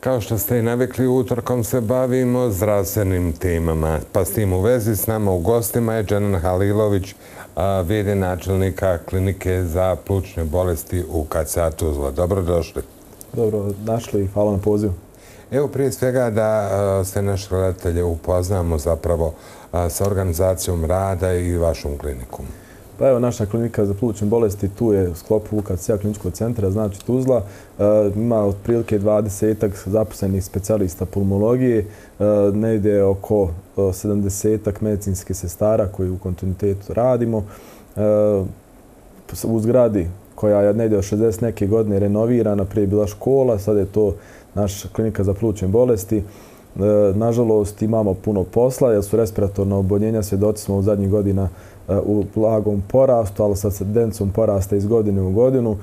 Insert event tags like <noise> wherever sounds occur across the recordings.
Kao što ste i navikli, utorkom se bavimo zdravstvenim temama. Pa s tim u vezi s nama u gostima je Dženan Halilović, vidi načelnika klinike za plućne bolesti u KCA Tuzla. Dobrodošli. Dobro, našli i hvala na pozivu. Evo prije svega da se naše gledatelje upoznamo zapravo sa organizacijom rada i vašom klinikom. Pa evo, naša klinika za plućne bolesti tu je u sklopu UKC-a kliničkog centra, znači Tuzla. E, ima otprilike 20 zaposlenih specijalista pulmologije, e, ne ide oko e, 70 medicinske sestara koji u kontinuitetu radimo. E, u zgradi koja je negdje od 60 neke godine renovirana, prije bila škola, sad je to naša klinika za plućne bolesti. E, nažalost, imamo puno posla, jer su respiratorne oboljenja, svjedoci smo u zadnjih godina e, u blagom porastu, ali sa tendencom porasta iz godine u godinu.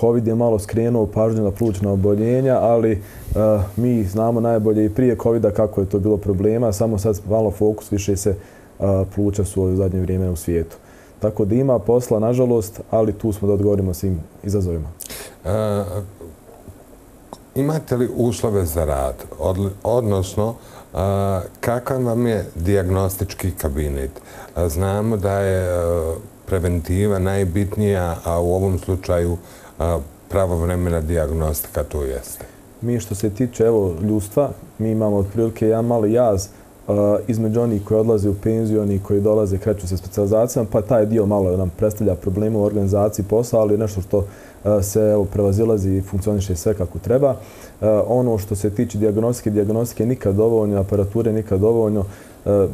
COVID je malo skrenuo pažnju na plućna oboljenja, ali uh, mi znamo najbolje i prije COVID-a kako je to bilo problema, samo sad malo fokus više se uh, pluća su u zadnje vrijeme u svijetu. Tako da ima posla, nažalost, ali tu smo da odgovorimo svim izazovima. Uh, imate li uslove za rad? Odnosno, kakav vam je diagnostički kabinet? Znamo da je preventiva najbitnija, a u ovom slučaju pravovremena diagnostika to jeste. Mi što se tiče evo, ljudstva, mi imamo otprilike jedan mali jaz između onih koji odlaze u penziju, onih koji dolaze, kreću se specializacijama, pa taj dio malo nam predstavlja problema u organizaciji posla, ali nešto što se evo, prevazilazi i funkcioniše sve kako treba. Ono što se tiče diagnostike, diagnostike nikad dovoljno, aparature nikad dovoljno.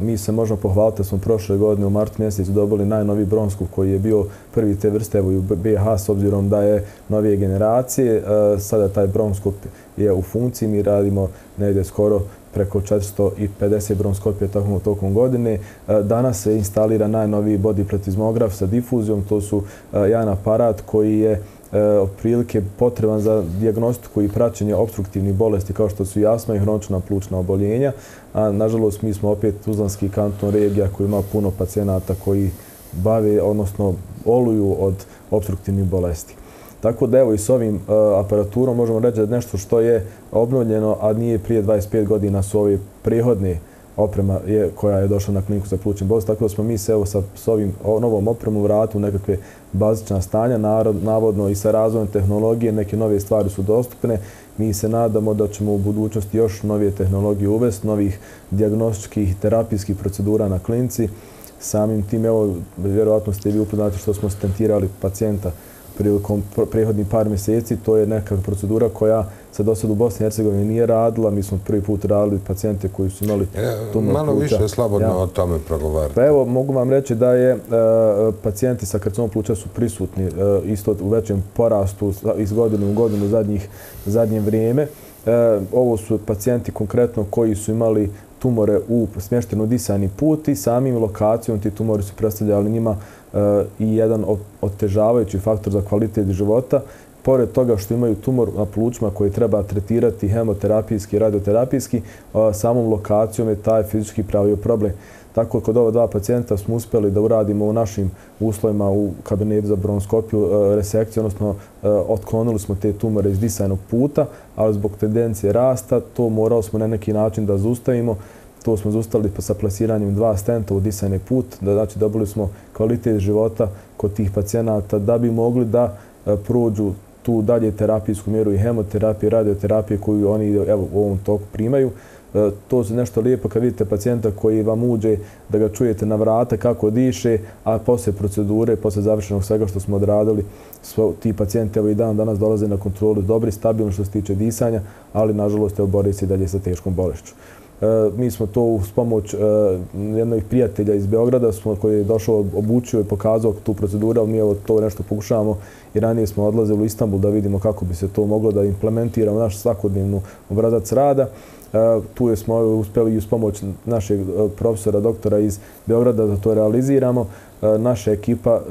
Mi se možemo pohvaliti da smo prošle godine u martu mjesecu dobili najnovi bronsku koji je bio prvi te vrste evo, u BH s obzirom da je novije generacije. Sada taj bronskop je u funkciji, mi radimo negdje skoro preko 450 bronskopija tokom, tokom godine. E, danas se instalira najnoviji body pletizmograf sa difuzijom. To su e, jedan aparat koji je e, otprilike potreban za diagnostiku i praćenje obstruktivnih bolesti kao što su jasma i hronična plućna oboljenja. A, nažalost, mi smo opet Tuzlanski kanton regija koji ima puno pacijenata koji bave, odnosno oluju od obstruktivnih bolesti. Tako da evo i s ovim uh, aparaturom možemo reći da nešto što je obnovljeno, a nije prije 25 godina su ovi prihodni oprema je, koja je došla na kliniku za plućni bolest. Tako da smo mi se evo sa s ovim novom opremom vratili u nekakve bazična stanja, narod, navodno i sa razvojem tehnologije, neke nove stvari su dostupne. Mi se nadamo da ćemo u budućnosti još novije tehnologije uvesti, novih diagnostičkih i terapijskih procedura na klinici. Samim tim, evo, vjerovatno ste vi upoznati što smo stentirali pacijenta prilikom prehodnih par mjeseci. To je neka procedura koja se do sada u Bosni i Hercegovini nije radila. Mi smo prvi put radili pacijente koji su imali tumor Malo više slobodno ja. o tome progovarati. Pa evo, mogu vam reći da je e, pacijenti sa karcinom pluća su prisutni e, isto u većem porastu iz godine u godinu zadnjih, zadnje vrijeme. E, ovo su pacijenti konkretno koji su imali tumore u smještenu disani put i samim lokacijom ti tumori su predstavljali njima e, i jedan otežavajući faktor za kvalitet života. Pored toga što imaju tumor na plućima koji treba tretirati hemoterapijski i radioterapijski, e, samom lokacijom je taj fizički pravio problem. Tako kod ova dva pacijenta smo uspjeli da uradimo u našim uslovima u kabinetu za bronskopiju e, resekciju, odnosno otklonili smo te tumore iz disajnog puta, ali zbog tendencije rasta to morali smo na neki način da zustavimo to smo zustali pa sa plasiranjem dva stenta u disajni put, da znači dobili smo kvalitet života kod tih pacijenata da bi mogli da e, prođu tu dalje terapijsku mjeru i hemoterapije, radioterapije koju oni evo, u ovom toku primaju. E, to je nešto lijepo kad vidite pacijenta koji vam uđe da ga čujete na vrata kako diše, a posle procedure, posle završenog svega što smo odradili, svo, ti pacijenti evo i dan danas dolaze na kontrolu dobri, stabilni što se tiče disanja, ali nažalost evo bori se dalje sa teškom bolešću. E, mi smo to uz pomoć e, jednog prijatelja iz Beograda smo, koji je došao, obučio i pokazao tu proceduru, ali mi evo to nešto pokušavamo i ranije smo odlazili u Istanbul da vidimo kako bi se to moglo da implementiramo naš svakodnevnu obrazac rada. E, tu je smo uspeli i uz pomoć našeg profesora, doktora iz Beograda da to realiziramo. Naša ekipa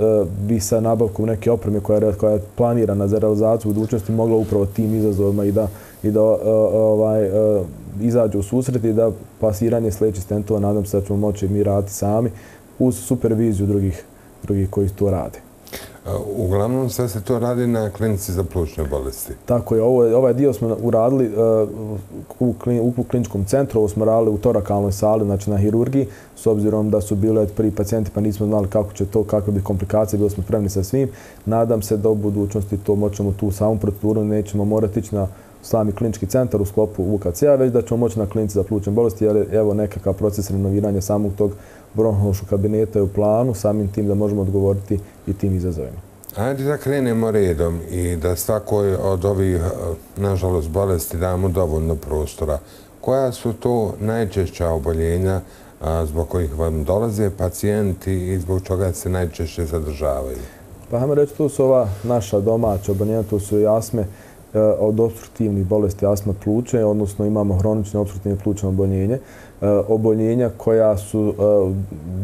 bi sa nabavkom neke opreme koja je, koja je planirana za realizaciju u budućnosti mogla upravo tim izazovima i da, i da ovaj, izađu u susret i da pasiranje sljedećih stentova, nadam se da ćemo moći mi raditi sami uz superviziju drugih, drugih koji to rade. Uglavnom sve se to radi na klinici za plućne bolesti. Tako je. Ovaj dio smo uradili u kliničkom centru, ovo smo radili u torakalnoj sali, znači na hirurgiji, s obzirom da su bile prvi pacijenti pa nismo znali kako će to, kakve bi komplikacije, bili smo spremni sa svim. Nadam se da u budućnosti to moćemo tu samu proceduru, nećemo morati ići na sami klinički centar u sklopu UKC-a, već da ćemo moći na klinici za plućne bolesti, jer evo nekakav proces renoviranja samog tog bronhološkog kabineta je u planu, samim tim da možemo odgovoriti i tim izazovima. Ajde da krenemo redom i da svakoj od ovih, nažalost, bolesti damo dovoljno prostora. Koja su to najčešća oboljenja zbog kojih vam dolaze pacijenti i zbog čega se najčešće zadržavaju? Pa, hajmo reći, tu su ova naša domaća oboljenja, tu su i asme, E, od obstruktivnih bolesti asma pluća, odnosno imamo hronične obstruktivne plućne oboljenje. E, oboljenja koja su e,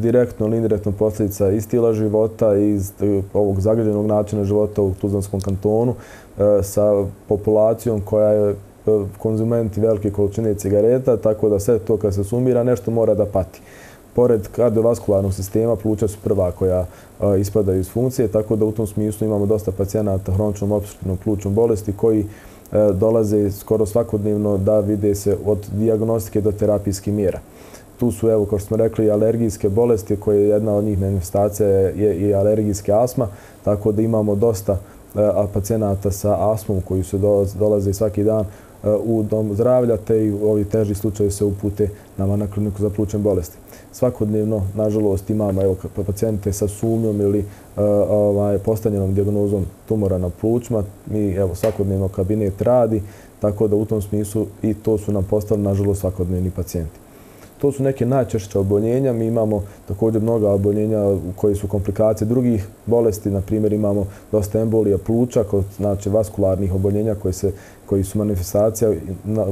direktno ili indirektno posljedica iz stila života i iz ovog zagađenog načina života u Tuzlanskom kantonu sa populacijom koja je konzumenti velike količine cigareta, tako da sve to kad se sumira nešto mora da pati pored kardiovaskularnog sistema, pluća su prva koja ispadaju iz funkcije, tako da u tom smislu imamo dosta pacijenata hroničnom obstruktivnom plućnom bolesti koji e, dolaze skoro svakodnevno da vide se od diagnostike do terapijskih mjera. Tu su, evo, kao što smo rekli, alergijske bolesti koje je jedna od njih manifestacija je i alergijske asma, tako da imamo dosta e, pacijenata sa asmom koji se dolaze svaki dan e, u dom zdravlja, te i ovi teži slučaje se upute nama na kliniku za plućne bolesti svakodnevno, nažalost, imamo evo, pa- pacijente sa sumnjom ili uh, ovaj, postanjenom diagnozom tumora na plućima. Mi evo, svakodnevno kabinet radi, tako da u tom smislu i to su nam postali, nažalost, svakodnevni pacijenti. To su neke najčešće oboljenja. Mi imamo također mnoga oboljenja koje su komplikacije drugih bolesti. Na primjer, imamo dosta embolija pluća, kod znači, vaskularnih oboljenja koji, se, koji su manifestacija,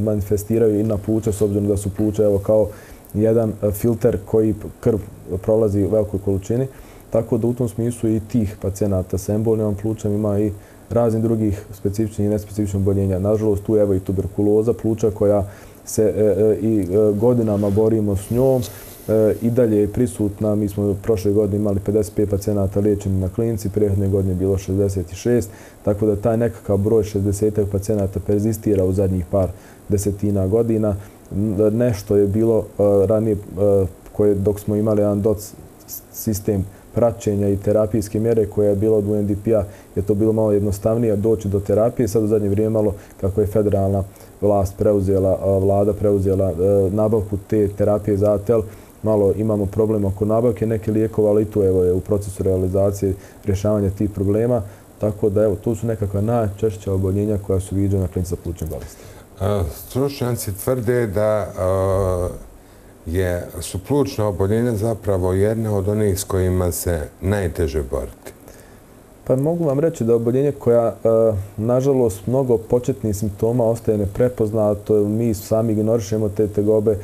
manifestiraju i na pluća, s obzirom da su pluća evo, kao jedan e, filter koji krv prolazi u velikoj količini. Tako da u tom smislu i tih pacijenata sa embolnijom plućem ima i raznih drugih specifičnih i nespecifičnih oboljenja. Nažalost, tu je evo i tuberkuloza pluća koja se e, e, i e, godinama borimo s njom. E, I dalje je prisutna. Mi smo prošle godine imali 55 pacijenata liječeni na klinici, prijehodne godine je bilo 66. Tako da taj nekakav broj 60 pacijenata persistira u zadnjih par desetina godina nešto je bilo e, ranije e, koje dok smo imali jedan DOC sistem praćenja i terapijske mjere koja je bila od UNDP-a, je to bilo malo jednostavnije doći do terapije. Sad u zadnje vrijeme malo kako je federalna vlast preuzela, e, vlada preuzela nabavku te terapije za ATL, malo imamo problem oko nabavke neke lijekova, ali i tu evo, je u procesu realizacije rješavanja tih problema. Tako da evo, tu su nekakva najčešća oboljenja koja su viđena na klinici za plućne bolesti. Stručnjaci tvrde da je, su plućne oboljenja zapravo jedna od onih s kojima se najteže boriti. Pa mogu vam reći da oboljenje koja, nažalost, mnogo početnih simptoma ostaje neprepoznato. Mi sami ignorišemo te tegobe.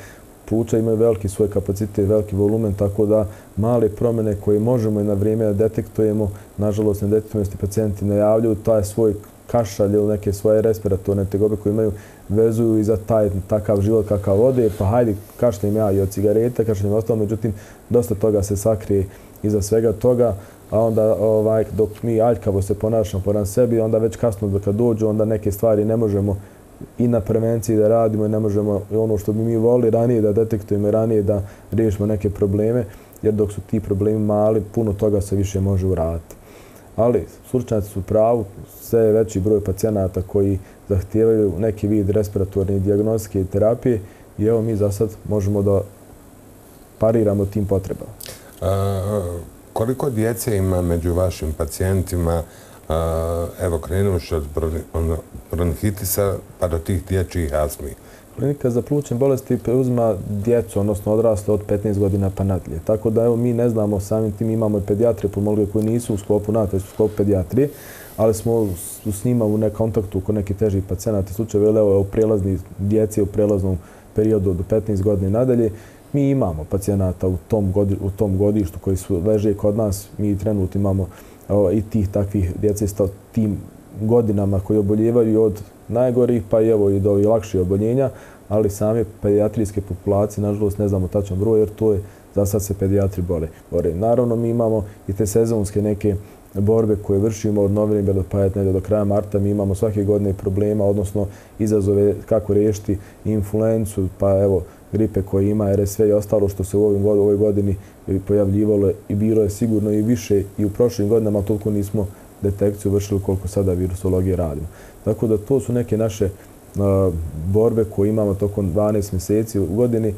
Pluća imaju veliki svoj kapacitet, veliki volumen, tako da male promjene koje možemo i na vrijeme da detektujemo, nažalost, ne detektujemo, pacijenti najavljuju taj svoj kašalje ili neke svoje respiratorne tegobe koje imaju vezuju i za taj takav život kakav vode, pa hajde kašljem ja i od cigareta, kašljem ostalo, međutim, dosta toga se sakrije iza svega toga, a onda ovaj, dok mi aljkavo se ponašamo po nam sebi, onda već kasno kad dođu, onda neke stvari ne možemo i na prevenciji da radimo i ne možemo ono što bi mi volili ranije da detektujemo ranije da riješimo neke probleme, jer dok su ti problemi mali, puno toga se više može uraditi. Ali, slučajnici su pravu, sve veći broj pacijenata koji zahtijevaju neki vid respiratorne diagnostike i terapije i evo mi za sad možemo da pariramo tim potrebama. Koliko djece ima među vašim pacijentima, evo krenuoš od ono, bronhitisa pa do tih dječjih asmi? Klinika za plućne bolesti preuzima djecu, odnosno odrasle od 15 godina pa nadalje. Tako da evo mi ne znamo, samim tim imamo i pedijatre pulmologije koji nisu u sklopu NATO, u sklopu pedijatrije, ali smo s njima u kontaktu kod nekih težih pacijenata. Slučaj je evo u prelazni djeci u prelaznom periodu do 15 godina i nadalje. Mi imamo pacijenata u tom, godi, u tom godištu koji su leže kod nas. Mi trenutno imamo o, i tih takvih djece sa tim godinama koji oboljevaju od najgorih pa i evo i do ovih lakših oboljenja, ali same pediatrijske populacije, nažalost, ne znamo tačan broj jer to je za sad se pediatri bore. Naravno, mi imamo i te sezonske neke borbe koje vršimo od novembra do pajetne do kraja marta. Mi imamo svake godine problema, odnosno izazove kako riješiti influencu, pa evo, gripe koje ima, RSV i ostalo što se u ovoj godini pojavljivalo i bilo je sigurno i više i u prošlim godinama, toliko nismo detekciju vršili koliko sada virusologije radimo. Tako da to su neke naše borbe koje imamo tokom 12 mjeseci u godini. E,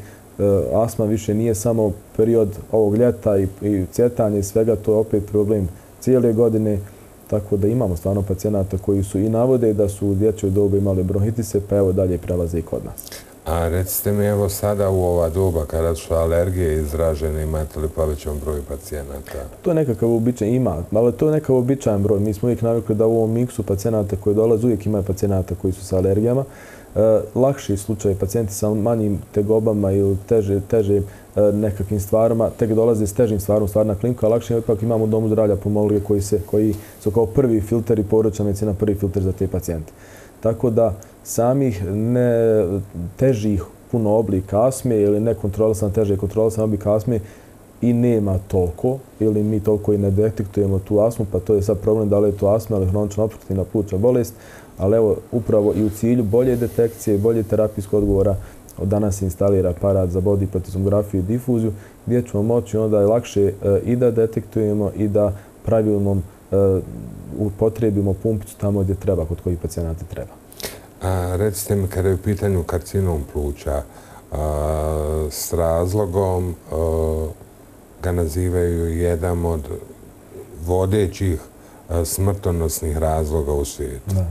astma više nije samo period ovog ljeta i cvjetanje i svega, to je opet problem cijele godine. Tako da imamo stvarno pacijenata koji su i navode da su u dječjoj dobi imali bronhitise, pa evo dalje prelaze i kod nas. A recite mi, evo sada u ova doba kada su alergije izražene, imate li povećan broj pacijenata? To je nekakav običaj, ima, ali to je nekakav običajan broj. Mi smo uvijek navikli da u ovom miksu pacijenata koji dolaze, uvijek imaju pacijenata koji su sa alergijama. E, lakši slučaj, pacijenti sa manjim tegobama ili teže, teže e, nekakvim stvarima, tek dolaze s težim stvarom, stvar na kliniku, a lakše ipak imamo u domu zdravlja pomolije koji, se, koji su kao prvi filter i poručan medicina, prvi filter za te pacijente. Tako da samih ne težih puno oblika asme ili nekontrolisan teže kontrolisan oblik asme i nema toliko ili mi toliko i ne detektujemo tu asmu, pa to je sad problem da li je to asma ili hronična obstruktivna pluća bolest, ali evo upravo i u cilju bolje detekcije i bolje terapijskog odgovora od danas se instalira aparat za body protisomografiju i difuziju gdje ćemo moći onda je lakše e, i da detektujemo i da pravilnom e, upotrijebimo upotrebimo pumpicu tamo gdje treba, kod kojih pacijenata treba. A, recite mi, kada je u pitanju karcinom pluća, a, s razlogom a, ga nazivaju jedan od vodećih a, smrtonosnih razloga u svijetu. Da.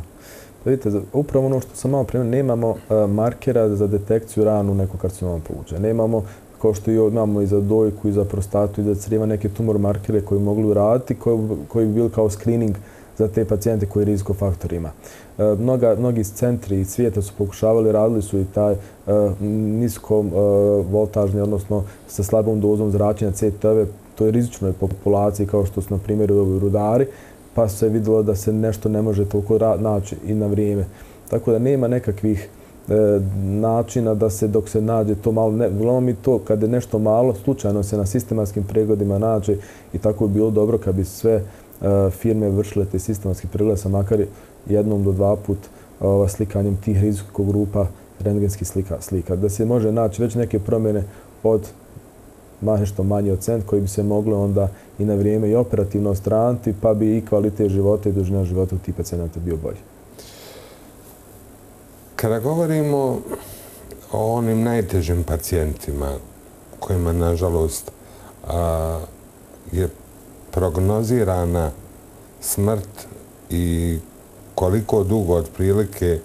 Pa vidite, upravo ono što sam malo primjer, nemamo a, markera za detekciju ranu nekog karcinoma pluća. Nemamo kao što imamo i za dojku, i za prostatu, i za crijeva neke tumor markere koji mogli uraditi, koji, koji bi bili kao screening za te pacijente koji riziko faktor ima. Eh, mnoga, mnogi centri i svijeta su pokušavali, radili su i taj eh, e, nisko e, eh, voltažni, odnosno sa slabom dozom zračenja CTV, to je rizičnoj populaciji kao što su na primjer u rudari, pa se vidjelo da se nešto ne može toliko naći i na vrijeme. Tako da nema nekakvih načina da se dok se nađe to malo, ne, gledamo mi to kad je nešto malo, slučajno se na sistematskim pregodima nađe i tako bi bilo dobro kad bi sve firme vršile te sistematske preglede sa makar jednom do dva put slikanjem tih rizikog grupa rengenskih slika, slika. Da se može naći već neke promjene od nešto manje od cent koji bi se mogli onda i na vrijeme i operativno stranti pa bi i kvalitet života i dužina života u tih pacijenata bio bolji. Kada govorimo o onim najtežim pacijentima kojima, nažalost, a, je prognozirana smrt i koliko dugo otprilike e,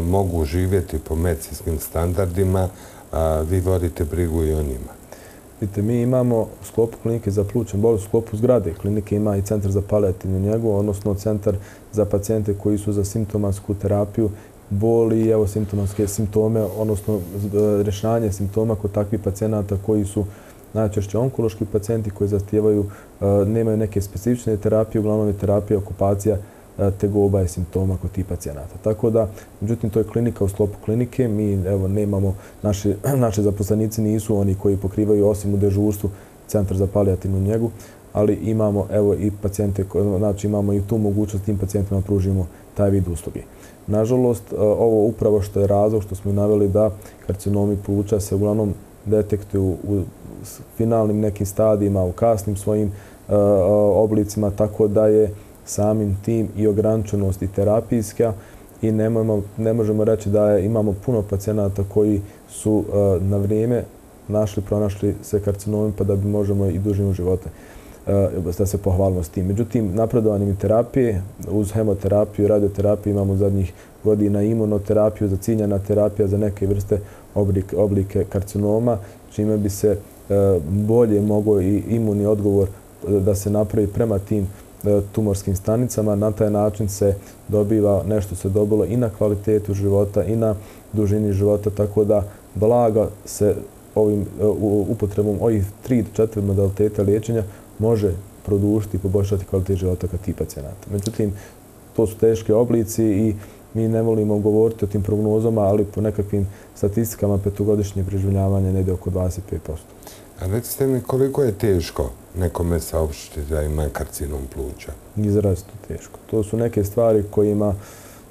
mogu živjeti po medicinskim standardima, e, vi vodite brigu i o njima. Vidite, mi imamo u sklopu klinike za plućan bolest, u sklopu zgrade klinike ima i centar za palijativnu njegu, odnosno centar za pacijente koji su za simptomatsku terapiju boli i evo simptomatske simptome, odnosno e, rešanje simptoma kod takvih pacijenata koji su najčešće onkološki pacijenti koji zahtijevaju, e, nemaju neke specifične terapije, uglavnom je terapija okupacija tegoba i simptoma kod tih pacijenata. Tako da, međutim, to je klinika u sklopu klinike. Mi, evo, nemamo, naši, <clears throat> naši zaposlenici nisu oni koji pokrivaju osim u dežurstvu centar za palijativnu njegu, ali imamo, evo, i pacijente, znači imamo i tu mogućnost tim pacijentima pružimo taj vid usluge. Nažalost, e, ovo upravo što je razlog što smo naveli da karcinomi pluća se uglavnom detektuju u finalnim nekim stadijima, u kasnim svojim e, e, oblicima, tako da je samim tim i ograničenost i terapijska i ne možemo reći da imamo puno pacijenata koji su e, na vrijeme našli, pronašli se karcinomim pa da bi možemo i dužimo živote da se pohvalimo s tim. Međutim, napredovanjem terapije, uz hemoterapiju i radioterapiju imamo zadnjih godina imunoterapiju, za ciljana terapija za neke vrste oblike karcinoma, čime bi se e, bolje mogo i imunni odgovor e, da se napravi prema tim E, tumorskim stanicama. Na taj način se dobiva nešto se dobilo i na kvalitetu života i na dužini života, tako da blaga se ovim e, upotrebom ovih 3 do 4 modaliteta liječenja može produžiti i poboljšati kvalitet života kod tih pacijenata. Međutim, to su teške oblici i mi ne volimo govoriti o tim prognozama, ali po nekakvim statistikama petogodišnje preživljavanje ne ide oko 25%. A recite mi koliko je teško nekome saopštiti da ima karcinom pluća? Izrazito teško. To su neke stvari kojima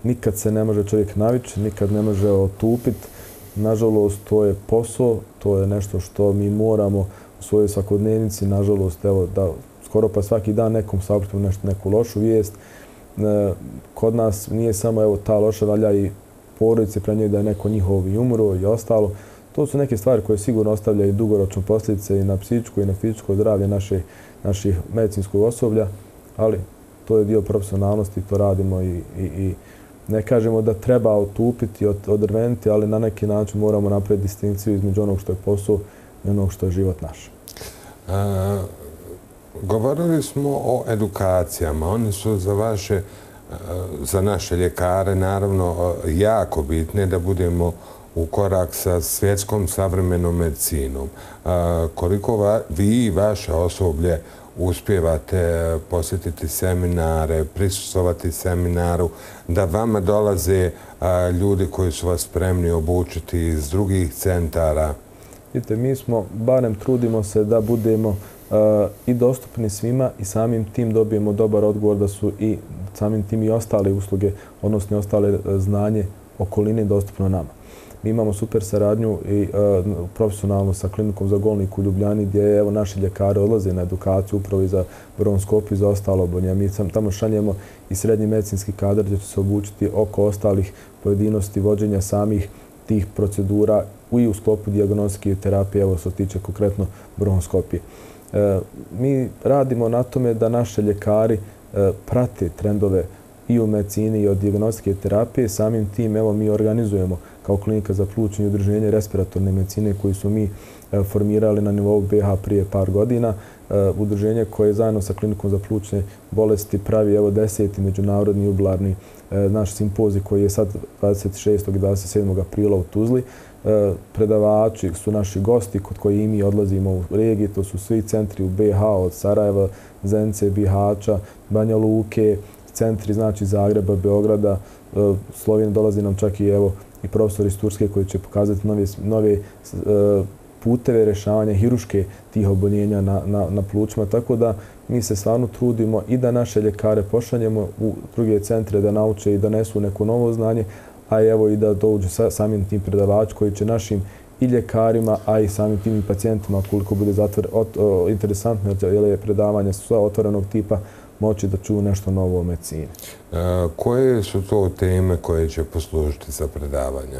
nikad se ne može čovjek navići, nikad ne može otupiti. Nažalost, to je posao, to je nešto što mi moramo u svojoj svakodnevnici, nažalost, evo, da skoro pa svaki dan nekom saopštimo nešto, neku lošu vijest. E, kod nas nije samo evo, ta loša valja i porodice pre njoj da je neko njihov i umro i ostalo. To su neke stvari koje sigurno ostavljaju dugoročne posljedice i na psihičko i na fizičko zdravlje naše, naših medicinskog osoblja, ali to je dio profesionalnosti, to radimo i, i, i ne kažemo da treba otupiti, od, odrveniti, ali na neki način moramo napraviti distinkciju između onog što je posao i onog što je život naš. A, govorili smo o edukacijama. One su za vaše, e, za naše ljekare naravno e, jako bitne da budemo u korak sa svjetskom savremenom medicinom. Koliko vi i vaše osoblje uspjevate e, posjetiti seminare, prisustovati seminaru, da vama dolaze e, ljudi koji su vas spremni obučiti iz drugih centara? Vidite, mi smo, barem trudimo se da budemo e, i dostupni svima i samim tim dobijemo dobar odgovor da su i samim tim i ostale usluge, odnosno i ostale znanje okoline dostupno nama. Mi imamo super saradnju i uh, profesionalno sa klinikom za golnik u Ljubljani gdje evo, naši ljekari odlaze na edukaciju upravo i za bronskopiju i za ostalo obonje. Mi sam, tamo šaljemo i srednji medicinski kadar gdje će se obučiti oko ostalih pojedinosti vođenja samih tih procedura i u sklopu diagnostike i terapije, evo se tiče konkretno bronskopije. E, mi radimo na tome da naše ljekari e, prate trendove i u medicini i od diagnostike terapije. Samim tim, evo, mi organizujemo kao klinika za plućne udruženje respiratorne medicine koji su mi e, formirali na nivou BH prije par godina. E, udruženje koje zajedno sa klinikom za plućne bolesti pravi evo deseti međunarodni jubilarni e, naš simpozij koji je sad 26. i 27. aprila u Tuzli. Predavači su naši gosti kod koji i mi odlazimo u regiji. To su svi centri u BH od Sarajeva, Zence, Bihaća, Banja Luke, centri znači Zagreba, Beograda. Slovenija dolazi nam čak i evo i profesor iz Turske koji će pokazati nove, nove uh, puteve rešavanja hiruške tih oboljenja na, na, na plućima. Tako da mi se stvarno trudimo i da naše ljekare pošaljemo u druge centre da nauče i da nesu neko novo znanje, a evo i da dođu sa, samim tim predavač koji će našim i ljekarima, a i samim tim i pacijentima, koliko bude zatvor, ot, o, interesantno, jer je predavanje sva otvorenog tipa, moći da čuju nešto novo o medicini. E, koje su to teme koje će poslužiti za predavanje?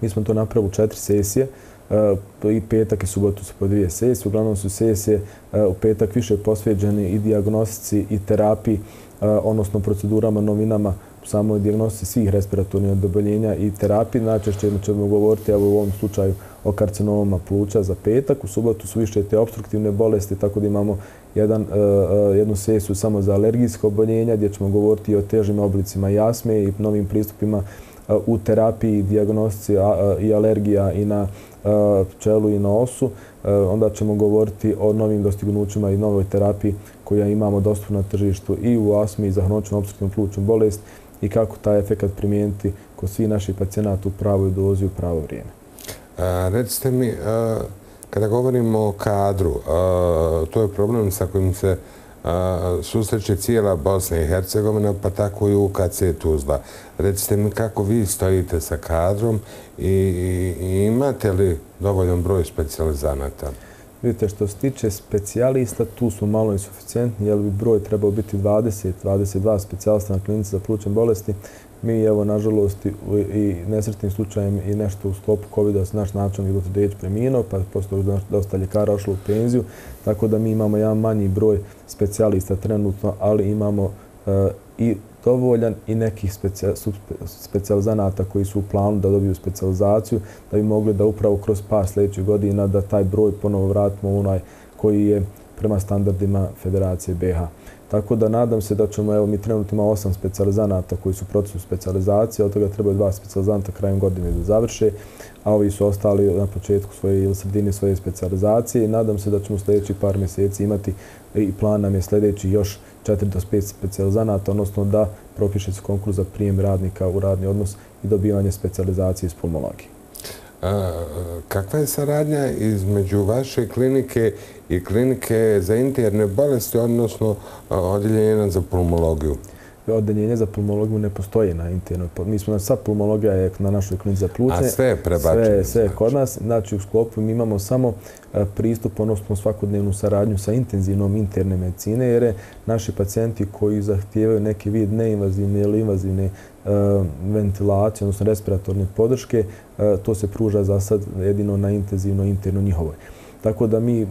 Mi smo to napravili u četiri sesije. E, I petak i subotu su po dvije sesije. Uglavnom su sesije e, u petak više posveđene i diagnostici i terapiji, odnosno procedurama, novinama samoj diagnostici svih respiratornih odoboljenja i terapiji. Najčešće ćemo govoriti evo, u ovom slučaju o karcinoma pluća za petak. U subotu su više te obstruktivne bolesti, tako da imamo jedan, uh, jednu sesiju samo za alergijske oboljenja gdje ćemo govoriti o težim oblicima jasme i novim pristupima uh, u terapiji, diagnostici uh, i alergija i na pčelu i na osu. Onda ćemo govoriti o novim dostignućima i novoj terapiji koja imamo dostupno na tržištu i u asmi i za hronočnu obstruktivnu plućnu bolest i kako taj efekt primijeniti kod svih naših pacijenata u pravoj dozi u pravo vrijeme. Eh, recite mi, eh, kada govorimo o kadru, eh, to je problem sa kojim se susreće cijela Bosna i Hercegovina, pa tako i UKC Tuzla. Recite mi kako vi stojite sa kadrom i, i, i imate li dovoljan broj specializanata? Vidite, što se tiče specijalista, tu su malo insuficijentni, jer bi broj trebao biti 20-22 specijalista na klinici za plućne bolesti. Mi, evo, nažalost, i nesretnim slučajem i nešto u sklopu COVID-a se naš načelnik Dr. Dejić preminuo, pa posto dosta ljekara ošlo u penziju, tako da mi imamo jedan manji broj specijalista trenutno, ali imamo e, i dovoljan i nekih specijalizanata koji su u planu da dobiju specijalizaciju, da bi mogli da upravo kroz par sljedećih godina da taj broj ponovo vratimo onaj koji je prema standardima Federacije BH. Tako da nadam se da ćemo, evo mi trenutno ima osam specializanata koji su u procesu specializacije, od toga trebaju dva specializanta krajem godine da završe, a ovi su ostali na početku svoje ili sredini svoje specializacije i nadam se da ćemo sljedeći par mjeseci imati i plan nam je sljedeći još 4 do 5 specializanata, odnosno da propiše se konkurs za prijem radnika u radni odnos i dobivanje specializacije iz pulmologije. Kakva je saradnja između vaše klinike i klinike za interne bolesti, odnosno odjeljenja za pulmologiju? Odeljenje za pulmologiju ne postoji na internoj. Mi smo na sva pulmologija je na našoj klinici za plućne. A sve je prebačeno? Sve, sve je kod znači. nas. Znači u sklopu mi imamo samo pristup, odnosno svakodnevnu saradnju sa intenzivnom interne medicine, jer je naši pacijenti koji zahtijevaju neki vid neinvazivne ili invazivne ventilacije, odnosno respiratorne podrške, to se pruža za sad jedino na intenzivno interno njihovoj. Tako da mi e,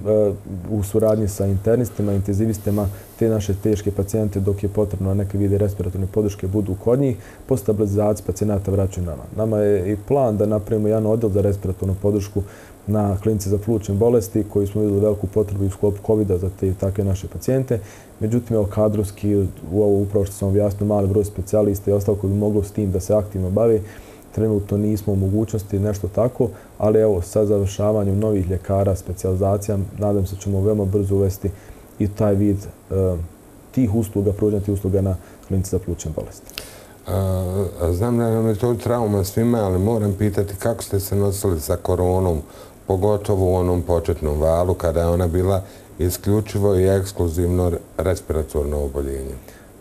u suradnji sa internistima, intenzivistima, te naše teške pacijente dok je potrebno neke vide respiratorne podrške budu kod njih, po stabilizaciji pacijenata vraćaju nama. Nama je i plan da napravimo jedan odjel za respiratornu podršku na klinici za plućne bolesti koji smo vidjeli veliku potrebu u sklopu covid za te takve naše pacijente. Međutim, evo kadrovski, u ovo upravo što sam objasnio, mali broj specijalista i ostalo koji bi moglo s tim da se aktivno bavi, trenutno nismo u mogućnosti nešto tako, ali evo sa završavanjem novih ljekara, specializacija, nadam se ćemo veoma brzo uvesti i taj vid e, tih usluga, pružanja tih usluga na klinici za plućne bolesti. Uh, znam da nam je to trauma svima, ali moram pitati kako ste se nosili sa koronom, pogotovo u onom početnom valu, kada je ona bila isključivo i ekskluzivno respiratorno oboljenje.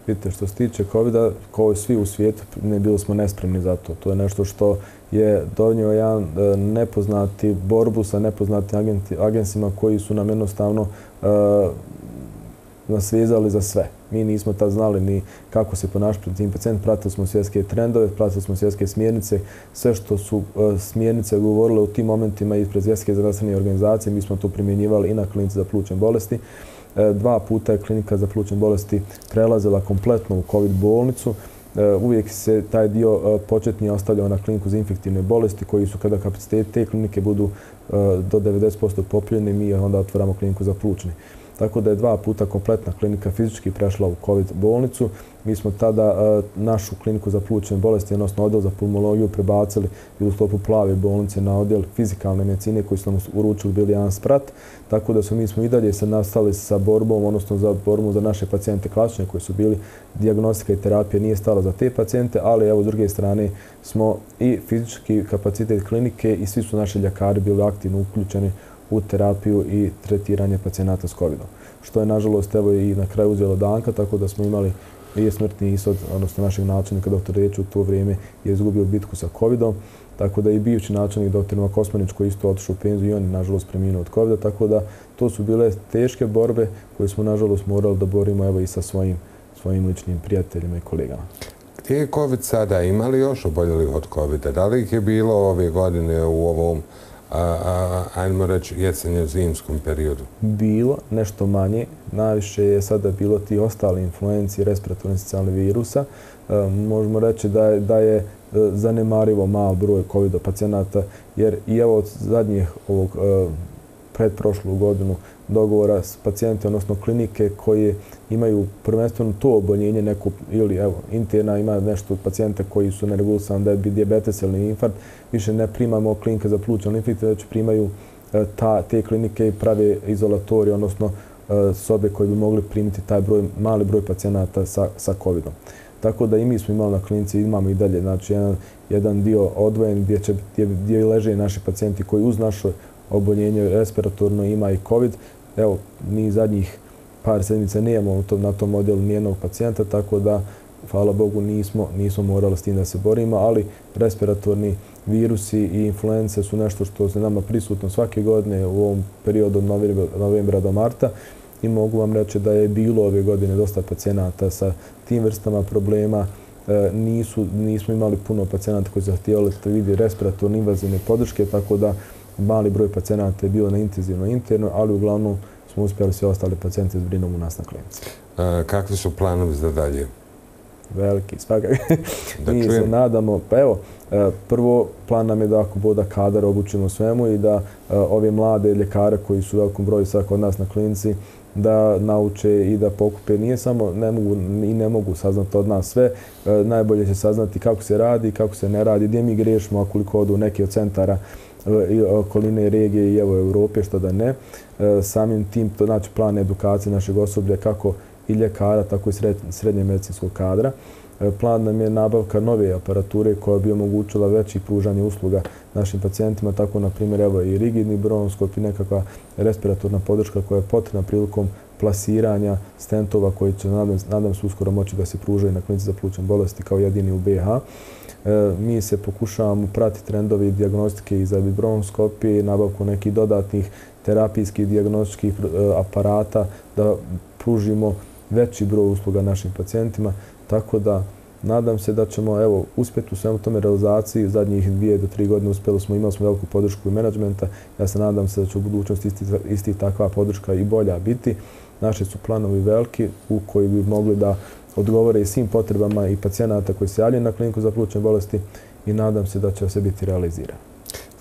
Vidite, što se tiče COVID-a, kao i svi u svijetu, ne bili smo nespremni za to. To je nešto što je donio jedan e, nepoznati borbu sa nepoznatim agensima koji su nam jednostavno e, uh, nas vezali za sve. Mi nismo tad znali ni kako se ponašati tim pacijent. Pratili smo svjetske trendove, pratili smo svjetske smjernice. Sve što su uh, smjernice govorile u tim momentima ispred svjetske zdravstvene organizacije, mi smo to primjenjivali i na klinici za plućne bolesti. Uh, E, dva puta je klinika za plućne bolesti prelazila kompletno u COVID bolnicu. E, uvijek se taj dio e, početnije ostavljao na kliniku za infektivne bolesti koji su kada kapacitete te klinike budu do 90% popljene, mi onda otvoramo kliniku za plućne. Tako da je dva puta kompletna klinika fizički prešla u COVID bolnicu. Mi smo tada e, našu kliniku za plućne bolesti, odnosno odjel za pulmologiju, prebacili u stopu plave bolnice na odjel fizikalne medicine koji su nam uručili bili jedan sprat. Tako da smo mi smo i dalje se nastali sa borbom, odnosno za borbom za naše pacijente klasične koji su bili diagnostika i terapija nije stala za te pacijente, ali evo s druge strane smo i fizički kapacitet klinike i svi su naši ljekari bili aktivno uključeni u terapiju i tretiranje pacijenata s COVID-om. Što je, nažalost, evo i na kraju uzelo danka, tako da smo imali i smrtni ishod, odnosno našeg načelnika, dr. Reću, u to vrijeme je izgubio bitku sa COVID-om. Tako da i bivši načelnik dr. Makosmanić koji isto otišao u penziju i on je nažalost preminuo od COVID-a. Tako da to su bile teške borbe koje smo nažalost morali da borimo evo i sa svojim, svojim ličnim prijateljima i kolegama. Gdje je COVID sada? Ima li još oboljeli od COVID-a? Da li ih je bilo ove godine u ovom ajmo reći, jesenje-zimskom periodu? Bilo, nešto manje. Najviše je sada bilo ti ostali influenci respiratorni socijalni virusa. E, možemo reći da je, da je e, zanemarivo mal broj COVID-a pacijenata, jer i evo od zadnjih ovog e, predprošlu godinu dogovora s pacijente, odnosno klinike koje imaju prvenstveno to oboljenje, neku, ili evo, interna ima nešto pacijenta koji su neregulisan da bi diabetes ili infarkt, više ne primamo klinike za plućan infarkt, već primaju e, ta, te klinike i prave izolatori, odnosno e, sobe koje bi mogli primiti taj broj, mali broj pacijenata sa, sa COVID-om. Tako da i mi smo imali na klinici, imamo i dalje, znači jedan, jedan dio odvojen gdje, će, gdje, gdje leže naši pacijenti koji uz našu oboljenje respiratorno ima i COVID. Evo, mi zadnjih par sedmica nemamo to, na tom modelu nijednog pacijenta, tako da, hvala Bogu, nismo, nismo morali s tim da se borimo, ali respiratorni virusi i influence su nešto što se nama prisutno svake godine u ovom periodu od novembra do marta i mogu vam reći da je bilo ove godine dosta pacijenata sa tim vrstama problema. E, nisu, nismo imali puno pacijenata koji zahtijevali da vidi respiratorne invazivne podrške, tako da mali broj pacijenata je bio na intenzivno interno, ali uglavnom smo uspjeli sve ostale pacijente zbrinom u nas na klinici. Kakvi su planovi za dalje? Veliki, svakako. <laughs> Mi se nadamo, pa evo, e, prvo plan nam je da ako boda kadar obučimo svemu i da e, ove mlade ljekare koji su u velikom broju sad kod nas na klinici, da nauče i da pokupe. Nije samo, ne mogu i ne mogu saznati od nas sve. E, najbolje će saznati kako se radi, kako se ne radi, gdje mi grešimo, a koliko odu neki od centara i okoline regije i evo Evrope, što da ne. E, samim tim, to znači plan edukacije našeg osoblja kako i ljekara, tako i srednje medicinskog kadra. E, plan nam je nabavka nove aparature koja bi omogućila veći pružanje usluga našim pacijentima, tako na primjer evo i rigidni bronskop i nekakva respiratorna podrška koja je potrebna prilikom plasiranja stentova koji će, nadam, nadam se, uskoro moći da se pružaju na klinici za plućne bolesti kao jedini u BiH. E, mi se pokušavamo pratiti trendovi diagnostike i za bronskopije, nabavku nekih dodatnih terapijskih diagnostičkih e, aparata da pružimo veći broj usluga našim pacijentima. Tako da nadam se da ćemo evo, uspjeti u svemu tome realizaciji. Zadnjih dvije do tri godine uspjeli smo, imali smo veliku podršku i menadžmenta. Ja se nadam se da će u budućnosti isti, isti takva podrška i bolja biti. Naši su planovi veliki u koji bi mogli da odgovore i svim potrebama i pacijenata koji se javljaju na kliniku za plućne bolesti i nadam se da će se biti realizirano.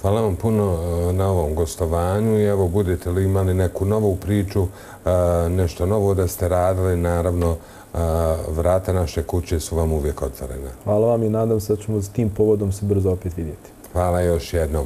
Hvala vam puno e, na ovom gostovanju i evo budete li imali neku novu priču, e, nešto novo da ste radili, naravno e, vrata naše kuće su vam uvijek otvorene. Hvala vam i nadam se da ćemo s tim povodom se brzo opet vidjeti. Hvala još jednom.